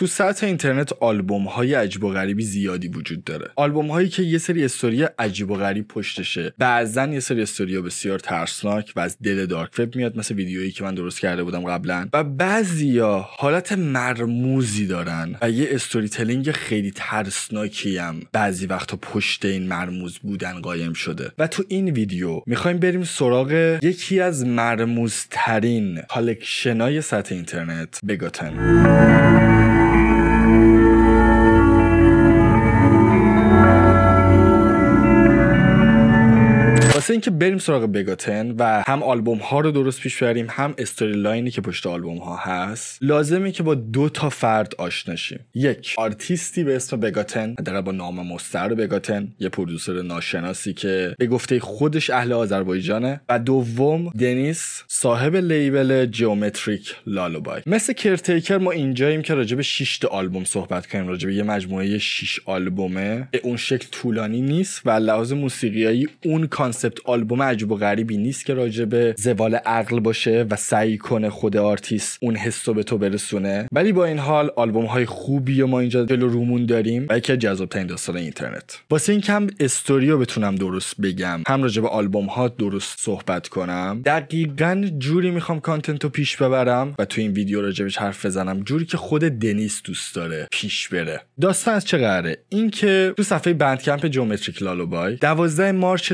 تو سطح اینترنت آلبوم های عجیب و غریبی زیادی وجود داره. آلبوم هایی که یه سری استوری عجیب و غریب پشتشه. بعضا یه سری استوری بسیار ترسناک و از دل dark web میاد مثل ویدیویی که من درست کرده بودم قبلا. و بعضیا حالت مرموزی دارن و یه storytelling خیلی ترسناکی هم بعضی وقتا پشت این مرموز بودن قایم شده. و تو این ویدیو می‌خوایم بریم سراغ یکی از مرموزترین collection ای سطح اینترنت Begotten واسه اینکه بریم سراغ Begotten و هم آلبوم ها رو درست پیش بریم هم storyline ی که پشت آلبوم ها هست لازمه که با دو تا فرد آشنا شیم. یک آرتیستی به اسم Begotten حداقل با نام مستعار Begotten یه producer ناشناسی که به گفته خودش اهل آذربایجانه. و دوم دنیس صاحب label Geometric Lullaby. مثل Caretaker ما اینجاییم که راجب 6 تا آلبوم صحبت کنیم راجب یه مجموعه 6 آلبومه. به اون شکل طولانی نیست و لحاظ موسیقیایی اون concept آلبوم عجیب و غریبی نیست که راجع به زوال عقل باشه و سعی کنه خود آرتیست اون حس به تو برسونه. ولی با این حال آلبوم های خوبی و ما اینجا جلو رومون داریم و یکی جذاب ترین داستان اینترنت. واسه این کم استوری رو بتونم درست بگم هم راجع به آلبوم ها درست صحبت کنم دقیقا جوری می‌خوام content رو پیش ببرم و تو این ویدیو راجبش حرف بزنم جوری که خود دنیس دوست داره پیش بره. داستان از چه قراره؟ اینکه تو صفحه Bandcamp Geometric Lullaby 12 March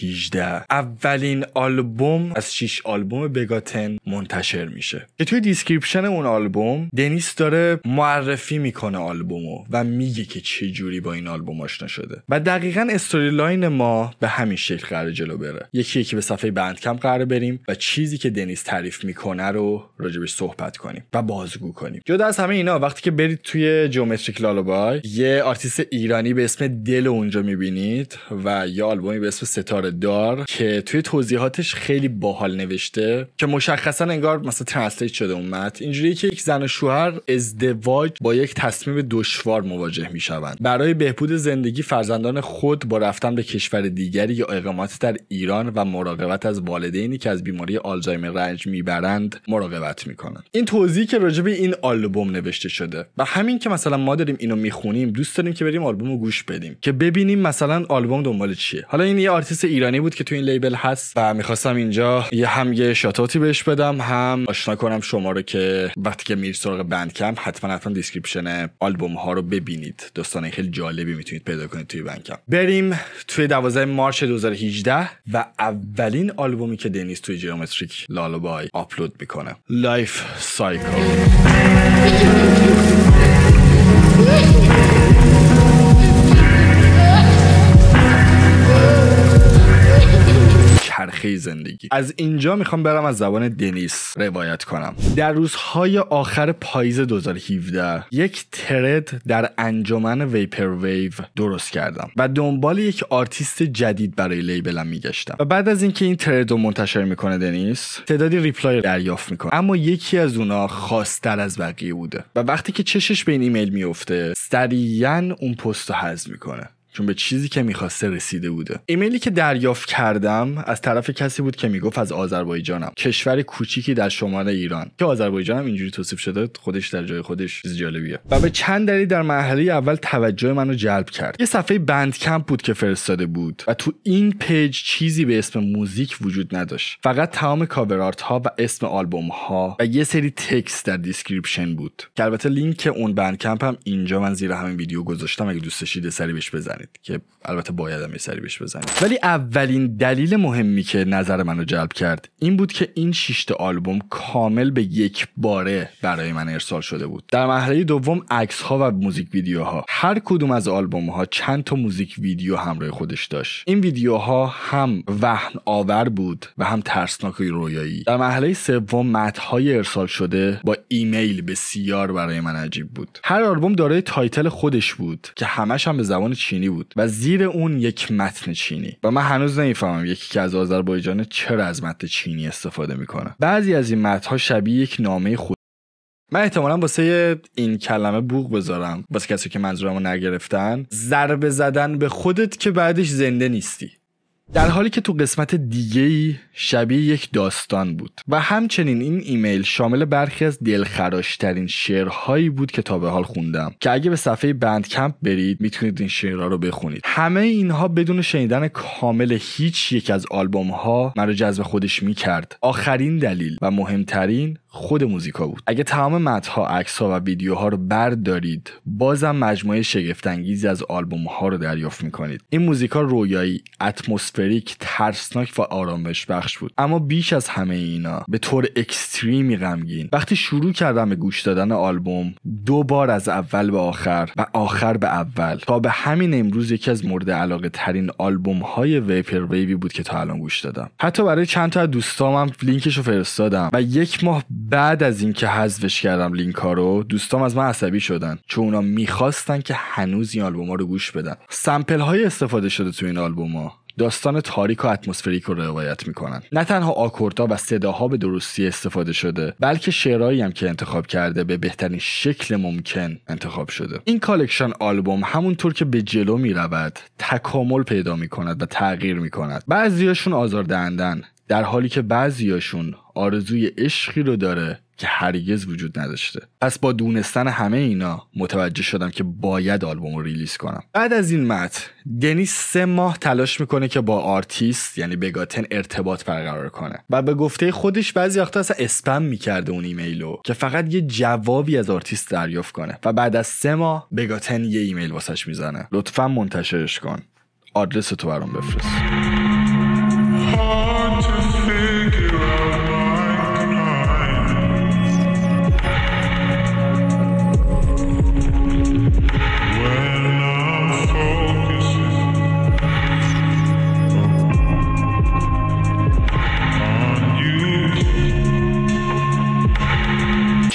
2018 اولین آلبوم از 6 آلبوم Begotten منتشر میشه. که توی description اون آلبوم دنیس داره معرفی می‌کنه آلبومو و میگه که چه جوری با این آلبوم آشنا شده. و دقیقا storyline ما به همین شکل قرار جلو بره. یکی یکی به صفحه Bandcamp قرار بریم و چیزی که دنیس تعریف می‌کنه رو راجبش صحبت کنیم و بازگو کنیم. جدا از همه اینا وقتی که برید توی Geometric Lullaby یه آرتیست ایرانی به اسم دل اونجا می‌بینید و یه آلبومی به اسم ستاره دار که توی توضیحاتش خیلی باحال نوشته که مشخصا انگار مثلا translate شده اون متن. اینجوریه که یک زن و شوهر ازدواج با یک تصمیم دشوار مواجه می‌شوند. برای بهبود زندگی فرزندان خود با رفتن به کشور دیگری یا اقامت در ایران و مراقبت از والدینی که از بیماری آلزایمر رنج می‌برند مراقبت می‌کنند. این توضیحی که راجع به این آلبوم نوشته شده و همین که مثلا ما داریم اینو می‌خونیم دوست داریم که بریم آلبوم رو گوش بدیم که ببینیم مثلا آلبوم دنبال چیه. حالا این یه آرتیست ایرانی بود که تو این label هست. و می‌خواستم اینجا یه هم یه shout out ی بهش بدم هم آشنا کنم شما رو که وقتی که میرید سراغ Bandcamp حتما حتما description آلبوم ها رو ببینید. داستان خیلی جالبی می‌تونید پیدا کنید توی Bandcamp. بریم توی 12 March 2018 و اولین آلبومی که دنیس توی Geometric Lullaby آپلود می‌کنه. Life Cycle چرخه زندگی. از اینجا می‌خوام برم از زبان دنیس روایت کنم. در روزهای آخر پاییز 2017 یک thread در انجمن vaporwave درست کردم و دنبال یک آرتیست جدید برای label م میگشتم. و بعد از اینکه این thread رو منتشر می‌کنه دنیس تعدادی reply دریافت می‌کنه. اما یکی از اونا خاصتر از بقیه بوده. و وقتی که چشش به این ایمیل میفته سریعا اون پست رو حذف می‌کنه. چون به چیزی که می‌خواسته رسیده بوده. ایمیلی که دریافت کردم از طرف کسی بود که می‌گفت از آذربایجانم. کشور کوچیکی در شمال ایران. که آذربایجان اینجوری توصیف شده خودش در جای خودش چیز جالبیه. و به چند دلیل در مرحله اول توجه منو جلب کرد. یه صفحه Bandcamp بود که فرستاده بود و تو این page چیزی به اسم موزیک وجود نداشت. فقط تمام cover art ها و اسم آلبوم ها و یه سری text در description بود. که البته لینک اون Bandcamp هم اینجا من زیر همین ویدیو گذاشتم اگه دوست داشتید سری بهش بزنید. که البته باید هم سری بهش بزنید ولی اولین دلیل مهمی که نظر منو جلب کرد این بود که این شیش تا آلبوم کامل به یک باره برای من ارسال شده بود. در مرحله دوم عکس ها و موزیک ویدیوها. هر کدوم از آلبوم ها چند تا موزیک ویدیو همراه خودش داشت. این ویدیوها هم وهم آور بود و هم ترسناک و رویایی. در مرحله سوم متنهای ارسال شده با ایمیل بسیار برای من عجیب بود. هر آلبوم دارای title خودش بود که همش هم به زبان چینی بود. و زیر اون یک متن چینی. و من هنوز نمی‌فهمم یکی که از آذربایجان چرا از متن چینی استفاده می‌کنه. بعضی از این متنها شبیه یک نامه خود من احتمالا واسه این کلمه بوق بذارم. واسه کسی که منظورمو نگرفتن. ضربه زدن به خودت که بعدش زنده نیستی. در حالی که تو قسمت دیگه ای شبیه یک داستان بود و همچنین این ایمیل شامل برخی از دلخراشترین شعرهایی بود که تا به حال خوندم که اگه به صفحه بندکمپ برید می‌تونید این شعرها رو بخونید. همه اینها بدون شنیدن کامل هیچ یک از آلبوم ها مرا جذب خودش می‌کرد. آخرین دلیل و مهمترین خود موزیکا بود. اگه تمام متنها عکسها و ویدیوها رو بردارید بازم مجموعه شگفتانگیزی از آلبوم ها رو دریافت می‌کنید. این موزیکا رویایی اتمسفریک ترسناک و آرامش بخش بود. اما بیش از همه اینا به طور extreme ی غمگین. وقتی شروع کردم به گوش دادن آلبوم دو بار از اول به آخر و آخر به اول تا به همین امروز یکی از مورد علاقه ترین آلبوم های vaporwave ی بود که تا الان گوش دادم. حتی برای چند تا از دوستامم لینکش رو فرستادم و یک ماه بعد از اینکه حذفش کردم لینک ها رو دوستام از من عصبی شدن. چون اونا می‌خواستن که هنوز این آلبوم ها رو گوش بدن. sample های استفاده شده تو این آلبوم ها داستان تاریک و atmospheric رو روایت می‌کنن. نه تنها آکوردها و صداها به درستی استفاده شده بلکه شعرهایی هم که انتخاب کرده به بهترین شکل ممکن انتخاب شده. این collection آلبوم همونطور که به جلو می‌رود تکامل پیدا می‌کند و تغییر می‌کند. بعضیاشون آزاردهندن. در حالی که بعضیاشون آرزوی عشقی رو داره که هرگز وجود نداشته. پس با دونستن همه اینا متوجه شدم که باید آلبوم رو release کنم. بعد از این متن دنیس سه ماه تلاش می‌کنه که با آرتیست یعنی Begotten ارتباط برقرار کنه. و به گفته خودش بعضی وقتا اصلا اسپم می‌کرده اون ایمیلو که فقط یه جوابی از آرتیست دریافت کنه. و بعد از سه ماه Begotten یه ایمیل واسش می‌زنه. لطفا منتشرش کن. آدرس تو برام بفرست.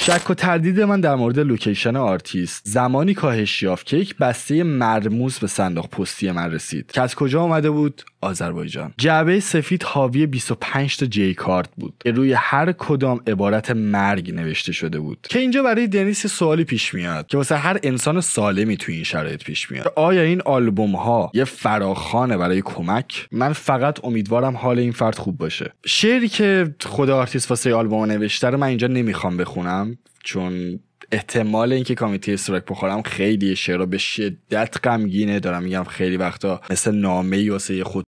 شک و تردید من در مورد location artist. زمانی کاهش یافت که یک بسته مرموز به صندوق پستی من رسید. که از کجا آمده بود؟ آذربایجان. جعبه سفید حاوی 25 تا J-card بود. که روی هر کدام عبارت مرگ نوشته شده بود. که اینجا برای دنیس سوالی پیش میاد. که واسه هر انسان سالمی توی این شرایط پیش میاد. آیا این آلبوم ها یه فراخوانه برای کمک؟ من فقط امیدوارم حال این فرد خوب باشه. شعری که خود آرتیست واسه آلبوم نوشته رو من اینجا نمی‌خوام بخونم. چون احتمال اینکه community strike بخورم خیلی شعر به شدت غمگینه. دارم میگم خیلی وقتا مثل نامه ای واسه خود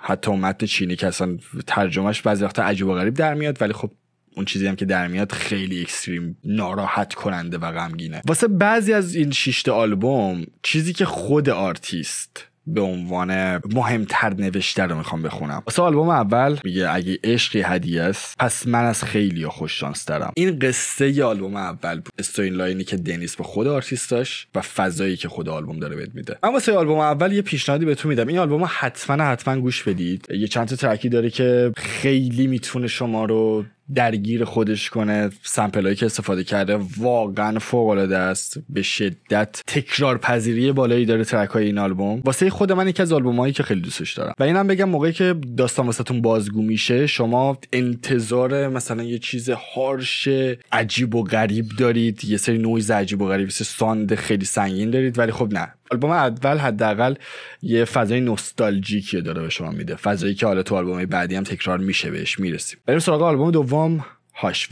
حتی متن چینی که اصلا ترجمهش بعضی وقتا عجیب و غریب در میاد ولی خب اون چیزی هم که در میاد خیلی extreme ناراحت کننده و غمگینه. واسه بعضی از این شیش تا آلبوم چیزی که خود آرتیست به عنوان مهمتر نوشته رو می‌خوام بخونم. واسه آلبوم اول میگه اگه عشقی هدیه است پس من از خیلی خوش شانس دارم. این قصه ی آلبوم اول بود. storyline ی که دنیس به خود آرتیست داشت و فضایی که خود آلبوم داره بهت میده. من واسه آلبوم اول یه پیشنهادی بهتون میدم. این آلبوم حتما حتما گوش بدید. یه چند تا track ی داره که خیلی می‌تونه شما رو درگیر خودش کنه sample ایی که استفاده کرده. واقعا فوق العاده است. به شدت تکرار پذیری بالایی داره track های این آلبوم. واسه خود من یکی از آلبوم هایی که خیلی دوستش دارم. و اینم بگم موقعی که داستان واسهتون بازگو میشه شما انتظار مثلا یه چیز harsh عجیب و غریب دارید. یه سری نویز عجیب و غریب sound خیلی سنگین دارید. ولی خب نه. آلبوم اول حداقل یه فضای نوستالژیکی داره به شما میده. فضایی که حالا تو آلبوم بعدی هم تکرار میشه بهش می‌رسیم. بریم سراغ آلبوم دوم هاش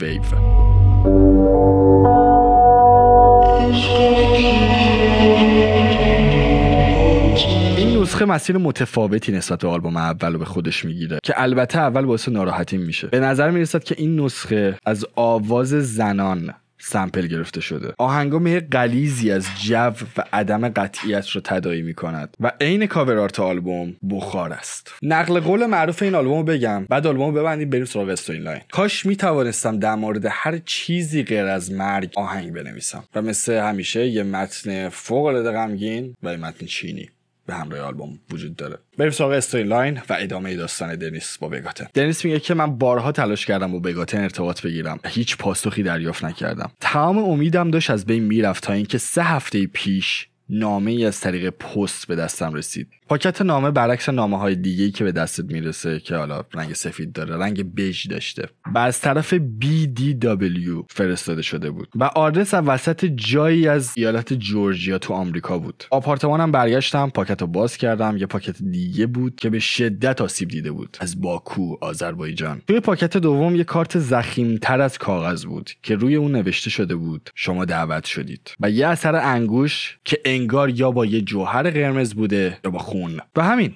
این نسخه مسیر متفاوتی نسبت به آلبوم اول به خودش می‌گیره که البته اول باعث ناراحتی میشه. به نظر می‌رسد که این نسخه از آواز زنان سمپل گرفته شده. آهنگام قلیزی از جو و عدم قطعیت رو تداعی می کند و عین cover art آلبوم بخار است. نقل قول معروف این آلبوم بگم. بعد آلبوم ببندیم بریم سراغ storyline کاش می توانستم در مورد هر چیزی غیر از مرگ آهنگ بنویسم. و مثل همیشه یه متن فوق العاده غمگین و یه متن چینی. به همراه آلبوم وجود داره. بریم سراغ storyline و ادامه داستان دنیس با Begotten دنیس میگه که من بارها تلاش کردم با Begotten ارتباط بگیرم. هیچ پاسخی دریافت نکردم. تمام امیدم داشت از بین می‌رفت تا اینکه سه هفته پیش نامه ای از طریق پست به دستم رسید. پاکت نامه برعکس نامه های دیگه که به دستت می‌رسه که حالا رنگ سفید داره رنگ بژ داشته. و از طرف BDW فرستاده شده بود. و آدرس وسط جایی از ایالت جورجیا تو آمریکا بود. آپارتمانم برگشتم پاکت رو باز کردم. یه پاکت دیگه بود که به شدت آسیب دیده بود. از باکو آذربایجان. توی پاکت دوم یه کارت ضخیم‌تر از کاغذ بود که روی اون نوشته شده بود شما دعوت شدید. و یه اثر انگشت که انگار یا با یه جوهر قرمز بوده یا با خون. و همین.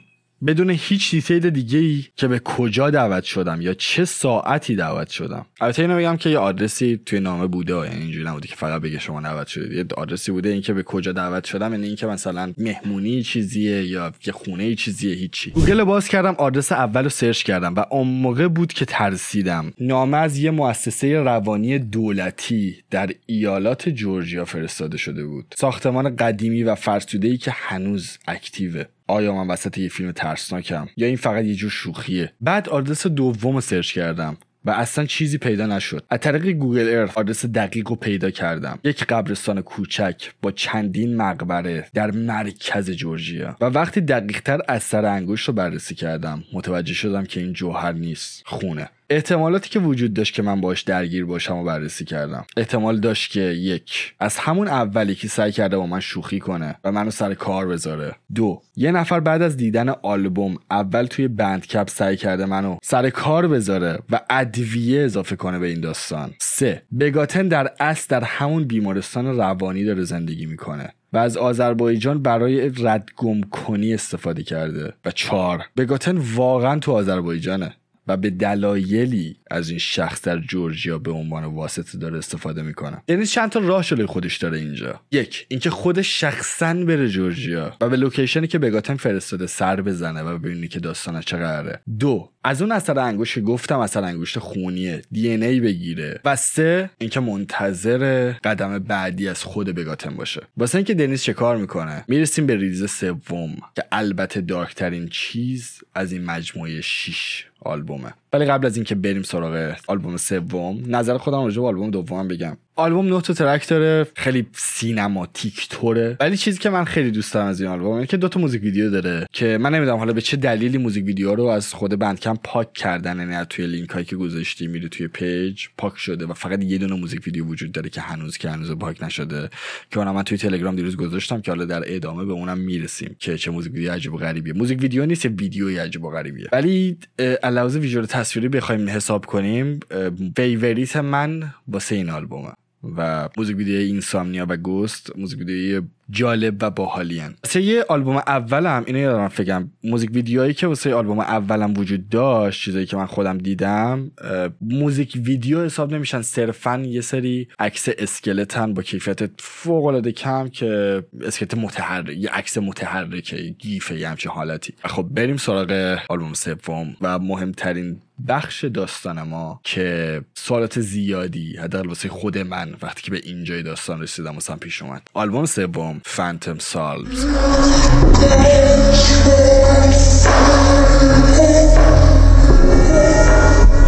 بدون هیچ detail دیگه ای که به کجا دعوت شدم یا چه ساعتی دعوت شدم. البته اینو بگم که یه آدرسی توی نامه بوده یعنی اینجوری نبوده که فقط بگه شما دعوت شدید. یه آدرسی بوده اینکه به کجا دعوت شدم یعنی اینکه مثلا مهمونی چیزیه یا یه خونه چیزیه هیچی. گوگل باز کردم آدرس اول رو سرچ کردم و اون موقع بود که ترسیدم. نامه از یه مؤسسه روانی دولتی در ایالات جورجیا فرستاده شده بود. ساختمان قدیمی و فرسوده ای که هنوز active ه. آیا من وسط یه فیلم ترسناکم؟ یا این فقط یه جور شوخیه؟ بعد آدرس دوم سرچ کردم و اصلا چیزی پیدا نشد. از طریق Google Earth آدرس دقیق رو پیدا کردم. یک قبرستان کوچک با چندین مقبره در مرکز جورجیا. و وقتی دقیقتر اثر انگشت رو بررسی کردم متوجه شدم که این جوهر نیست خونه. احتمالاتی که وجود داشت که من باش درگیر باشم و بررسی کردم. احتمال داشت که یک از همون اولی که سعی کرده با من شوخی کنه و منو سر کار بذاره. دو یه نفر بعد از دیدن آلبوم اول توی بندکپ سعی کرده منو سر کار بذاره و ادویه اضافه کنه به این داستان. سه بگاتن در اصل در همون بیمارستان روانی داره زندگی می‌کنه و از آذربایجان برای ردگم کنی استفاده کرده. و چهار بگاتن واقعا تو آذربایجانه. و به دلایلی از این شخص در جورجیا به عنوان واسطه داره استفاده می‌کنه. یعنی چند تا راه جلوی خودش داره اینجا. یک اینکه خودش شخصا بره جورجیا و به لوکیشنی که بگاتن فرستاده سر بزنه و ببینی که داستانش چقدره. دو از اون اثر انگشت گفتم اثر انگشت خونیه دی ای بگیره. و سه اینکه منتظر قدم بعدی از خود Begotten باشه. واسه اینکه دنیس چه کار می‌کنه؟ می‌رسیم به release سوم که البته dark ترین چیز از این مجموعه 6 آلبومه. ولی قبل از اینکه بریم سراغ آلبوم سوم نظر خودم راجع به آلبوم دوم بگم. آلبوم نه تا track داره خیلی cinematic طوره. ولی چیزی که من خیلی دوست دارم از این آلبوم اینه که دو تا موزیک ویدیو داره که من نمی‌دونم حالا به چه دلیلی موزیک ویدیو رو از خود Bandcamp پاک کردن. یعنی توی لینک هایی که گذاشتی میره توی page پاک شده و فقط یه دونه موزیک ویدیو وجود داره که هنوز که هنوز پاک نشده که اونم من توی تلگرام دیروز گذاشتم که حالا در ادامه به اونم می‌رسیم که چه موزیک ویدیو عجیب و غریبیه. موزیک ویدیو نیست ویدیوی عجیب و غریبیه. ولی علاوه visual تصویری بخوایم حساب کنیم favorite من واسه این آلبومه. و موزیک ویدیو Insomnia و Ghost موزیک ویدیو جالب و باحالین واسه یه آلبوم اولم اینو یادم فکرم موزیک ویدیوهایی که واسه آلبوم اولم وجود داشت چیزایی که من خودم دیدم موزیک ویدیو حساب نمیشن صرفا یه سری عکس اسکلتن با کیفیت فوق العاده کم که اسکلت متحرک یه عکس متحرکه گیفه یه همچین حالتی. خب بریم سراغ آلبوم سوم و مهمترین بخش داستان ما که سوالات زیادی حداقل واسه خود من وقتی که به اینجای داستان رسیدم واسم پیش اومد. آلبوم سوم Phantom Souls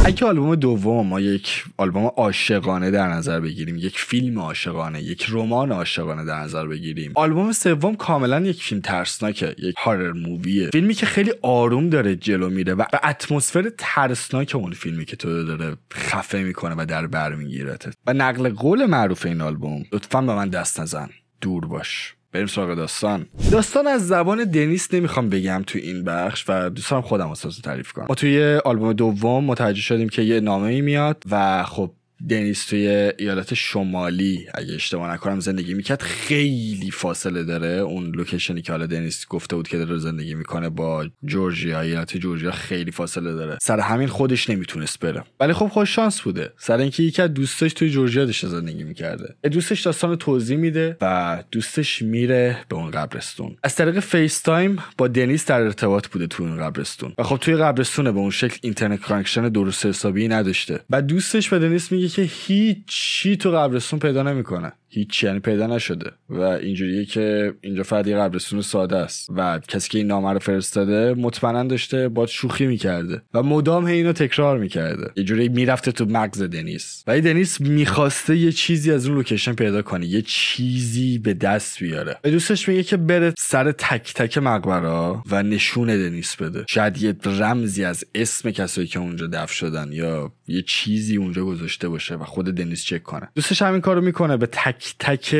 اگه آلبوم دوم ما یک آلبوم عاشقانه در نظر بگیریم یک فیلم عاشقانه یک رمان عاشقانه در نظر بگیریم آلبوم سوم کاملا یک فیلم ترسناکه یک horror movie ه فیلمی که خیلی آروم داره جلو میره و اتمسفر ترسناک اون فیلمی که تو داره خفه می‌کنه و در بر میگیرتت. و نقل قول معروف این آلبوم لطفا به من دست نزن. دور باش. بریم سراغ داستان. داستان از زبان دنیس نمی‌خوام بگم تو این بخش و دوست خودم اساس تعریف کنم. ما توی آلبوم دوم متوجه شدیم که یه نامه ای میاد و خب دنیس توی ایالت شمالی اگه اشتباه نکنم زندگی می‌کرد. خیلی فاصله داره. اون location ی که حالا دنیس گفته بود که داره زندگی می‌کنه با جورجیا ایالت جورجیا خیلی فاصله داره. سر همین خودش نمی‌تونست بره. ولی خب خوش شانس بوده. سر اینکه یکی از دوستاش توی جورجیا داشته زندگی می‌کرده. دوستش داستان توضیح میده و دوستش میره به اون قبرستون. از طریق FaceTime با دنیس در ارتباط بوده تو اون قبرستون. و خب توی قبرستون به اون شکل اینترنت connection درست حسابی نداشته. و دوستش به دنیس میگه که هیچی تو قبرستون پیدا نمی‌کنه. هیچ یعنی پیدا نشده. و اینجوریه که اینجا یه قبرستون ساده است. و کسی که این نامه رو فرستاده مطمئنا داشته با شوخی می‌کرده. و مدام اینو تکرار می‌کرده. یه جوری می‌رفته تو مغز دنیس. و دنیس می‌خواسته یه چیزی از اون لوکیشن پیدا کنه. یه چیزی به دست بیاره. به دوستش میگه که بره سر تک تک مقبره و نشون دنیس بده. شاید یه رمزی از اسم کسایی که اونجا دفن شدن یا یه چیزی اونجا گذاشته باشه و خود دنیس چک کنه. دوستش همین کارو می‌کنه به تک تک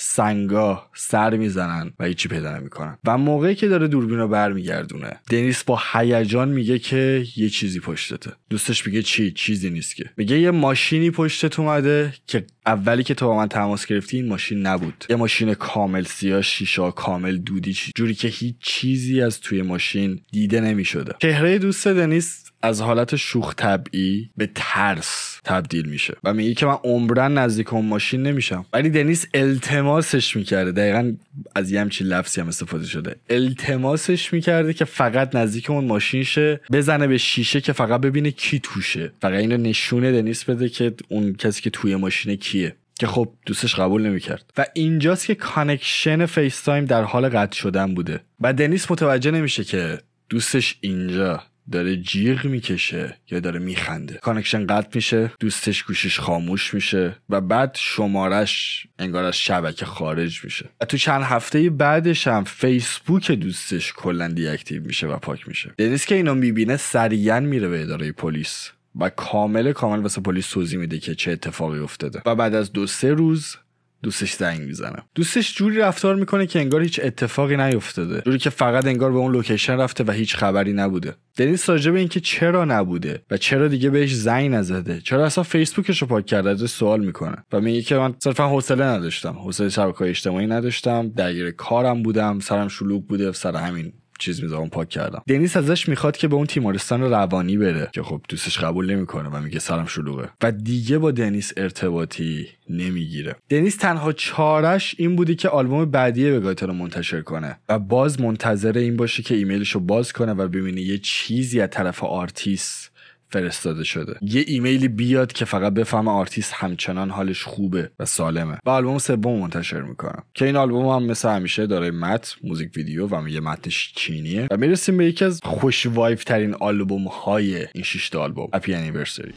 سنگا سر می‌زنن و هیچی پیدا نمی‌کنن. و موقعی که داره دوربین رو برمیگردونه دنیس با هیجان میگه که یه چیزی پشتته. دوستش میگه چی؟ چیزی نیست که. میگه یه ماشینی پشتت اومده که اولی که تو با من تماس گرفتی این ماشین نبود. یه ماشین کامل سیاه شیشه کامل دودی جوری که هیچ چیزی از توی ماشین دیده نمی‌شده. چهره دوست دنیس از حالت شوخ طبعی به ترس تبدیل میشه. و میگه که من عمرن نزدیک اون ماشین نمیشم. ولی دنیس التماسش می‌کرده. دقیقا از یه همچین لفظی هم استفاده شده. التماسش می‌کرده که فقط نزدیک اون ماشین شه بزنه به شیشه که فقط ببینه کی توشه. فقط اینو نشون دنیس بده که اون کسی که توی ماشینه کیه. که خب دوستش قبول نمی‌کرد. و اینجاست که connection FaceTime در حال قطع شدن بوده. و دنیس متوجه نمیشه که دوستش اینجا داره جیغ می‌کشه یا داره میخنده. connection قطع میشه دوستش گوشیش خاموش میشه و بعد شمارش انگار از شبکه خارج میشه. و تو چند هفته بعدش هم فیسبوک دوستش کلا deactive میشه و پاک میشه. دنیس که اینو می‌بینه سریعا میره به اداره پلیس و کامل کامل واسه پلیس توضیح میده که چه اتفاقی افتاده. و بعد از دو سه روز دوستش زنگ می‌زنه. دوستش جوری رفتار می‌کنه که انگار هیچ اتفاقی نیفتاده. جوری که فقط انگار به اون لوکیشن رفته و هیچ خبری نبوده. دنیس راجع به اینکه چرا نبوده و چرا دیگه بهش زنگ نزده. چرا اصلا فیسبوکش رو پاک کرده ازش سوال می‌کنه. و میگه که من صرفا حوصله نداشتم. حوصله شبکه اجتماعی نداشتم. درگیر کارم بودم. سرم شلوغ بوده. سر همین چیز می‌ذارم پاک کردم. دنیس ازش می‌خواد که به اون تیمارستان روانی بره که خب دوستش قبول نمی‌کنه و میگه سرم شلوغه. و دیگه با دنیس ارتباطی نمی‌گیره. دنیس تنها چارش این بودی که آلبوم بعدی Begotten رو منتشر کنه. و باز منتظر این باشه که ایمیلش رو باز کنه و ببینه یه چیزی از طرف آرتیست فرستاده شده. یه ایمیلی بیاد که فقط بفهمه آرتیست همچنان حالش خوبه و سالمه. و آلبوم سوم منتشر می‌کنم. که این آلبوم هم مثل همیشه داره مت موزیک ویدیو و یه متنش چینیه. و می‌رسیم به یکی از خوش vibe ترین آلبوم های این شش آلبوم Happy Anniversary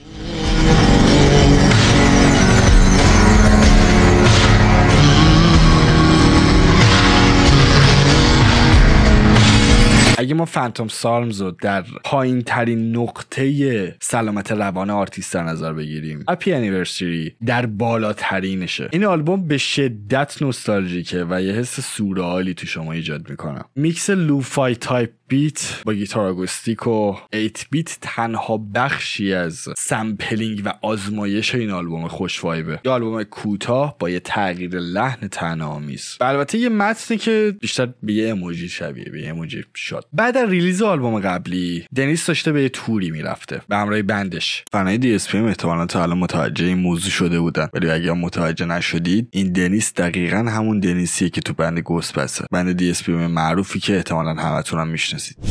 اگه ما Phantom Psalms رو در پایین ترین نقطه سلامت روان آرتیست در نظر بگیریم Happy Anniversary در بالاترینشه. این آلبوم به شدت نوستالژیکه و یه حس سورئالی تو شما ایجاد می‌کنه. میکس lo-fi type beat با گیتار آکوستیک و 8 bit تنها بخشی از sampling و آزمایش این آلبوم خوش vibe ه. یه آلبوم کوتاه با یه تغییر لحن طعنه آمیز البته یه متنی که بیشتر به یه اموجی شبیه به یه اموجی شد بعد از release آلبوم قبلی دنیس داشته به یه توری می‌رفته به همراه band ش. fan ای DSBM احتمالاً تا الان متوجه این موضوع شده بودن. ولی اگه متوجه نشدید این دنیس دقیقا همون دنیسیه که تو band Ghost Bath ه band DSBM معروفی که احتمالاً همتون هم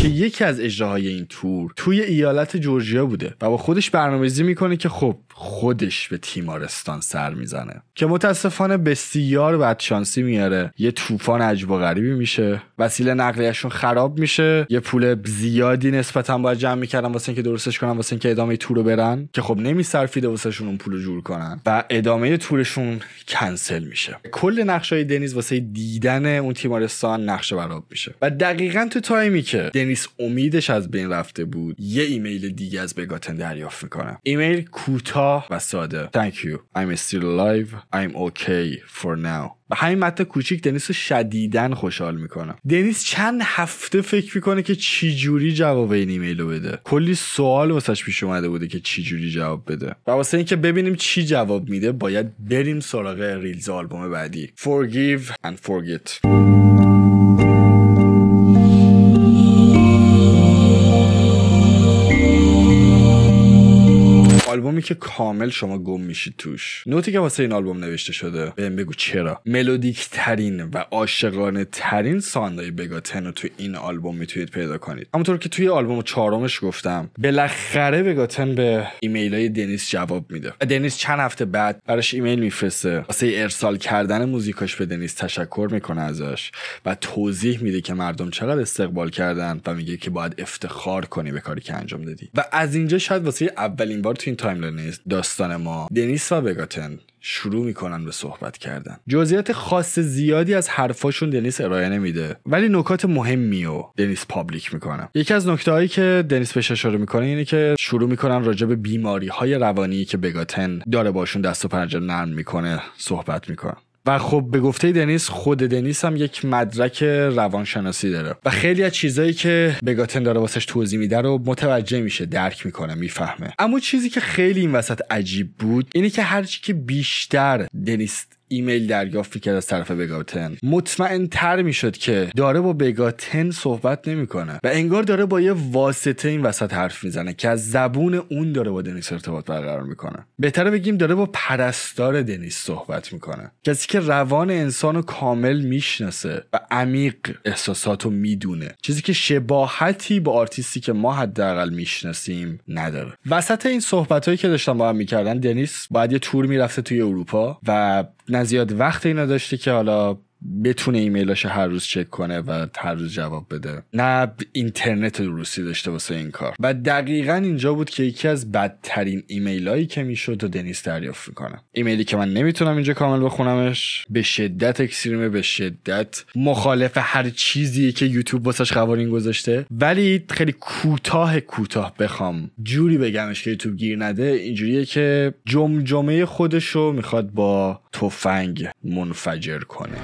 که یکی از اجراهای این تور توی ایالت جورجیا بوده و با خودش برنامه‌ریزی می‌کنه که خب خودش به تیمارستان سر می‌زنه. که متاسفانه بسیار بدشانسی میاره. یه طوفان عجب و غریبی میشه. وسیله نقلیهشون خراب میشه. یه پول زیادی نسبتا باید جمع می‌کردن واسه اینکه درستش کنن واسه اینکه ادامه تور رو برن که خب نمیصرفیده واسهشون اون پول رو جور کنن و ادامه تورشون کنسل میشه. کل نقشای دنیز واسه دیدن اون تیمارستان نقش بر آب میشه. و دقیقا تو تایمی که دنیس امیدش از بین رفته بود یه ایمیل دیگه از Begotten دریافت می‌کنه. ایمیل کوتاه و ساده. Thank you. I'm still alive. I'm okay for now. و همین متن کوچیک دنیس رو شدیدن خوشحال می‌کنه دنیس چند هفته فکر می‌کنه که چی جوری جواب این ایمیل رو بده. کلی سوال واسش پیش اومده بوده که چی جوری جواب بده. و واسه اینکه ببینیم چی جواب میده باید بریم سراغ release آلبوم بعدی. Forgive and Forget. آلبومی که کامل شما گم میشید توش. note ی که واسه این آلبوم نوشته شده بهم بگو چرا. ملودیک ترین و عاشقانه ترین sound ای Begotten رو تو این آلبوم می‌تونید پیدا کنید. همونطور که توی آلبوم چهارمش گفتم بالاخره Begotten به ایمیل های دنیس جواب میده. دنیس چند هفته بعد براش ایمیل میفرسته. واسه ارسال کردن موزیکاش به دنیس تشکر می‌کنه ازش و توضیح میده که مردم چقدر استقبال کردن و میگه که باید افتخار کنی به کاری که انجام دادی. و از اینجا شاید واسه اولین بار تو این timeline داستان ما. دنیس و Begotten شروع می‌کنن به صحبت کردن. جزئیات خاص زیادی از حرفاشون دنیس ارائه نمیده ولی نکات مهمی و دنیس public می‌کنه. یکی از نکته هایی که دنیس بهش اشاره می‌کنه اینه که شروع می‌کنن راجع به بیماری های روانی که بگاتن داره باشون دست و پنجه نرم می‌کنه صحبت می‌کنه. و خب به گفته دنیس خود دنیس هم یک مدرک روانشناسی داره. و خیلی از چیزایی که بگاتن داره واسش توضیح میده رو متوجه میشه درک می‌کنه می‌فهمه. اما چیزی که خیلی این وسط عجیب بود اینه که هرچی که بیشتر دنیس ایمیل دریافت می‌کرد از طرف بگاتن. مطمئن تر می‌شد که داره با بگاتن صحبت نمی‌کنه و انگار داره با یه واسطه این وسط حرف می‌زنه که از زبون اون داره با دنیس ارتباط برقرار می‌کنه. بهتره بگیم داره با پرستار دنیس صحبت می‌کنه. کسی که روان انسان رو کامل می‌شناسه و عمیق احساسات رو می‌دونه. چیزی که شباهتی با آرتیستی که ما حداقل می‌شناسیم نداره. وسط این صحبت هایی که داشتن با هم می‌کردن دنیس باید یه تور می‌رفته توی اروپا و نه زیاد وقت اینا داشته که حالا بتونه ایمیلاش هر روز چک کنه و هر روز جواب بده. نه اینترنت درستی داشته واسه این کار. و دقیقا اینجا بود که یکی از بدترین ایمیلایی که می‌شد و دنیس دریافت می‌کنه. ایمیلی که من نمی‌تونم اینجا کامل بخونمش. به شدت extreme ه به شدت مخالف هر چیزی که یوتیوب واسش قوانین گذاشته. ولی خیلی کوتاه کوتاه بخوام جوری بگمش که یوتیوب گیر نده اینجوریه که جمجمه خودشو می‌خواد با تفنگ منفجر کنه.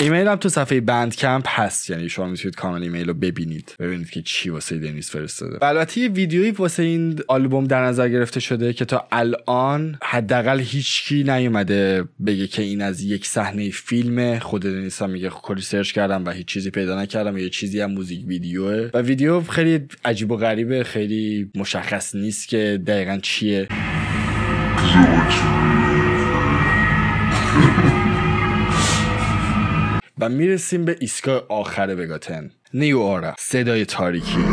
ایمیل هم تو صفحه Bandcamp هست. یعنی شما می‌تونید کامل ایمیل رو ببینید. ببینید که چی واسه دنیس فرستاده. البته یه ویدیویی واسه این آلبوم در نظر گرفته شده که تا الان حداقل هیچکی نیومده بگه که این از یک صحنه فیلم. خود دنیس هم میگه کلی سرچ کردم و هیچ چیزی پیدا نکردم. یه چیزی عین موزیک ویدیوه. و ویدیو خیلی عجیب و غریبه. خیلی مشخص نیست که دقیقا چیه؟ و می‌رسیم به ایستگاه آخر بگاتن نیو آرا صدای تاریکی.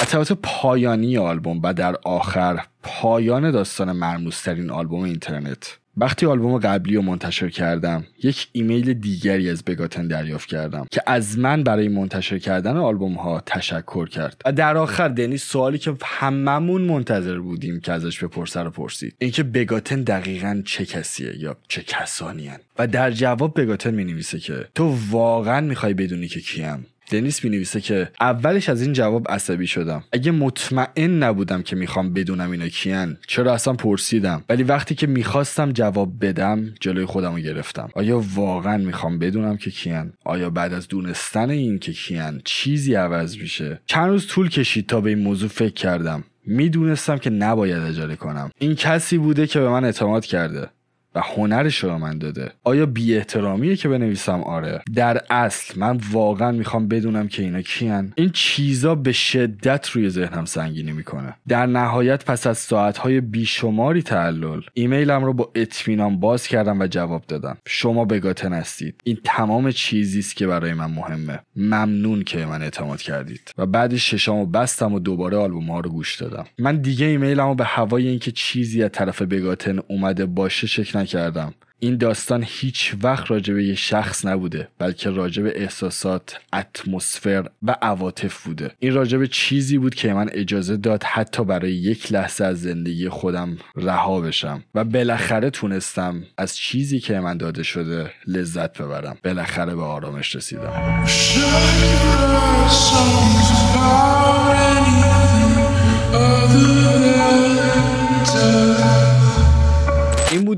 قطعات پایانی آلبوم و در آخر پایان داستان مرموزترین آلبوم اینترنت. وقتی آلبوم قبلی رو منتشر کردم یک ایمیل دیگری از بگاتن دریافت کردم که از من برای منتشر کردن آلبوم ها تشکر کرد. و در آخر دنیس سوالی که هممون منتظر بودیم که ازش بپرسه رو پرسید. اینکه بگاتن دقیقا چه کسیه یا چه کسانی هن. و در جواب بگاتن می نویسه که تو واقعا می‌خوای بدونی که کیم؟ دنیس می نویسه که اولش از این جواب عصبی شدم. اگه مطمئن نبودم که می‌خوام بدونم اینا کیان چرا اصلا پرسیدم؟ ولی وقتی که می‌خواستم جواب بدم جلوی خودم رو گرفتم. آیا واقعا می‌خوام بدونم که کیان؟ آیا بعد از دونستن این که کیان چیزی عوض میشه؟ چند روز طول کشید تا به این موضوع فکر کردم. می‌دونستم که نباید اجاره کنم. این کسی بوده که به من اعتماد کرده. و هنرش رو من داده. آیا بی احترامیه که بنویسم؟ آره. در اصل من واقعا می‌خوام بدونم که اینا کیان. این چیزا به شدت روی ذهنم سنگینی می‌کنه. در نهایت پس از ساعتهای بیشماری تعلل ایمیلم رو با اطمینان باز کردم و جواب دادم. شما بگاتن هستید. این تمام چیزی است که برای من مهمه. ممنون که من اعتماد کردید. و بعد ششامو بستم و دوباره آلبوم ها رو گوش دادم. من دیگه ایمیلمو به هوای اینکه چیزی از طرف بگاتن اومده باشه شکل نکردم. این داستان هیچ وقت راجع به یه شخص نبوده بلکه راجع به احساسات اتمسفر و عواطف بوده. این راجع چیزی بود که من اجازه داد حتی برای یک لحظه از زندگی خودم رها بشم. و بالاخره تونستم از چیزی که من داده شده لذت ببرم. بالاخره به آرامش رسیدم.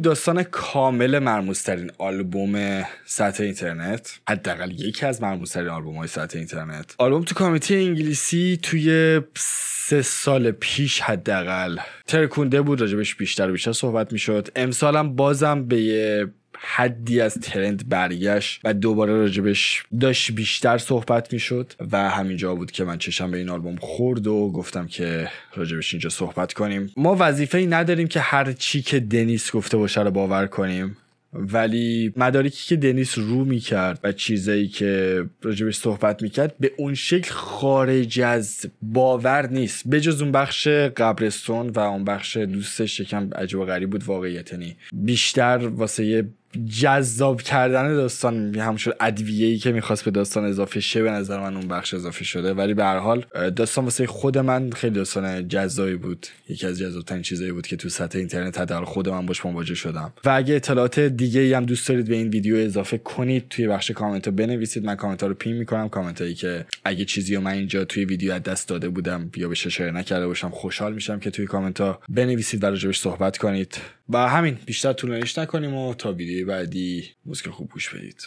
داستان کامل مرموزترین آلبوم سطح اینترنت حداقل یکی از مرموزترین آلبوم های سطح اینترنت. آلبوم تو کامیتی انگلیسی توی سه سال پیش حداقل ترکونده بود راجبش بیشتر و بیشتر صحبت می‌شد. امسالم بازم به یه حدی از ترند برگشت و دوباره راجبش داشت بیشتر صحبت می‌شد و همینجا بود که من چشم به این آلبوم خورد و گفتم که راجبش اینجا صحبت کنیم. ما وظیفه ای نداریم که هر چی که دنیس گفته باشه رو باور کنیم ولی مدارکی که دنیس رو می‌کرد و چیزایی که راجبش صحبت می‌کرد به اون شکل خارج از باور نیست. بجز اون بخش قبرستون و اون بخش دوستش یکم عجب غریب بود واقعیت یعنی بیشتر واسه جذاب کردن داستان همون شد. ای که می‌خواست به داستان اضافه شه به نظر من اون بخش اضافه شده. ولی به هر حال داستان واسه خود من خیلی داستان جذابی بود. یکی از جذابترین چیزایی بود که تو سطح اینترنت حداقل خود من باش مواجه شدم. و اگه اطلاعات دیگه ای هم دوست دارید به این ویدیو اضافه کنید توی بخش کامنت ها بنویسید. من کامنت ها رو پین می‌کنم. کامنت هایی که اگه چیزی رو من اینجا توی ویدیو از دست داده بودم یا به شیر نکرده باشم خوشحال میشم که توی کامنت ها بنویسید و راجبش صحبت کنید. و همین بیشتر طولانیش نکنیم و تا ویدیوی بعدی موسیقی خوب گوش بدید.